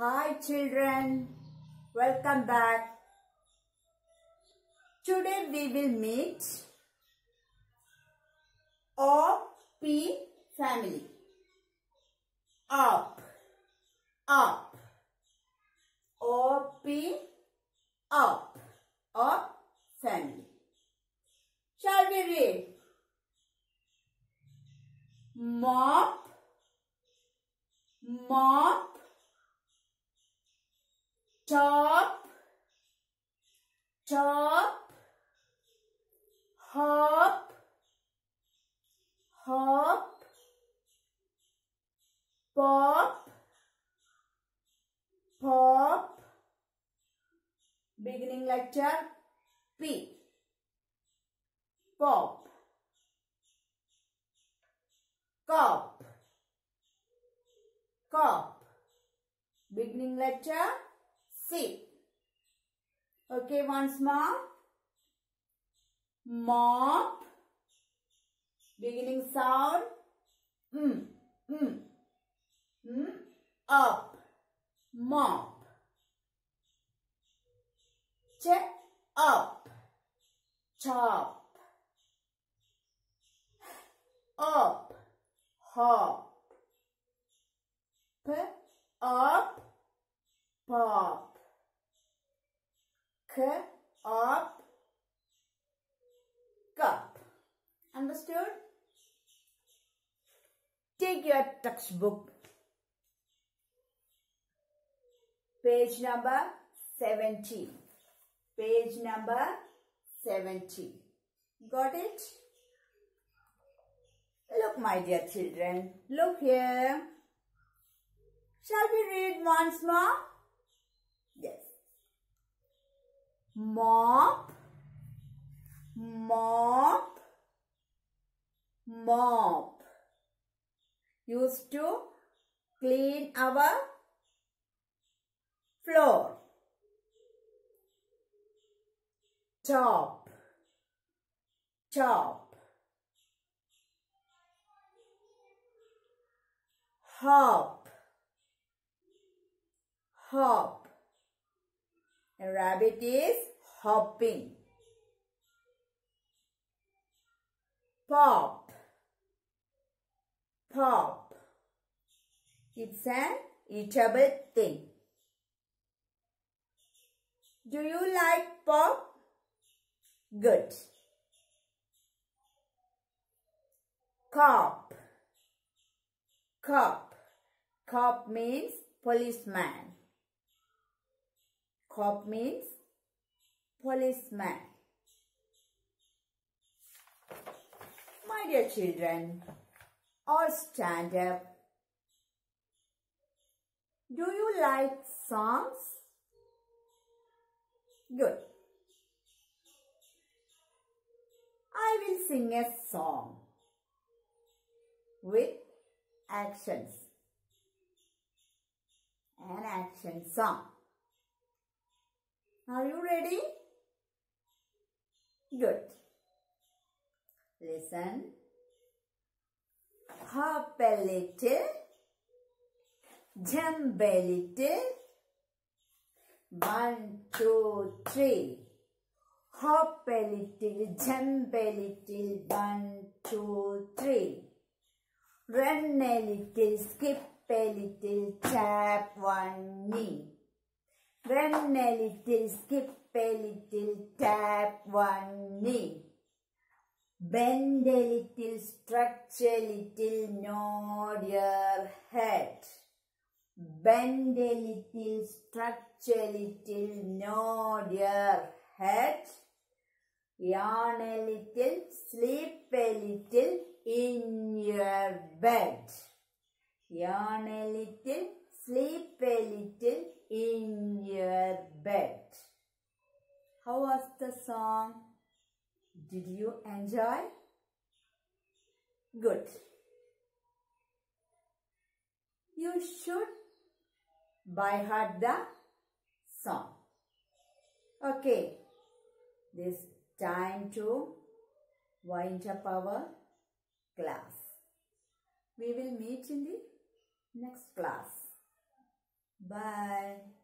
Hi children, welcome back. Today we will meet OP family. Up, up. OP, up. Up family. Shall we read? Mop, mop, top, top, hop, hop, pop, pop, beginning letter P, pop, cop, cop, beginning letter C. Okay, once more. Mop. Beginning sound. Mm, mm, mm. Up. Mop. Check up. Chop. Up. Hop. P. Up. Pop. K. Up. Cup. Understood? Take your textbook. Page number 70. Page number 70. Got it? Look, my dear children. Look here. Shall we read once more? Mop, mop, mop. Used to clean our floor. Chop, chop. Hop, hop. A rabbit is hopping. Pop, pop. It's an eatable thing. Do you like pop? Good. Cop, cop. Cop means policeman. Cop means policeman. My dear children, all stand up. Do you like songs? Good. I will sing a song with actions. An action song. Are you ready? Good. Listen. Hop a little. Jump a little. One, two, three. Hop a little, jump a little. One, two, three. Run a little, skip a little, tap one knee. Run a little, skip a little, tap one knee. Bend a little, stretch a little, nod your head. Bend a little, stretch a little, nod your head. Yawn a little, sleep a little in your bed. Yawn a little, sleep a little in your bed. How was the song? Did you enjoy? Good. You should by heart the song. Okay. This time to wind up our class. We will meet in the next class. Bye.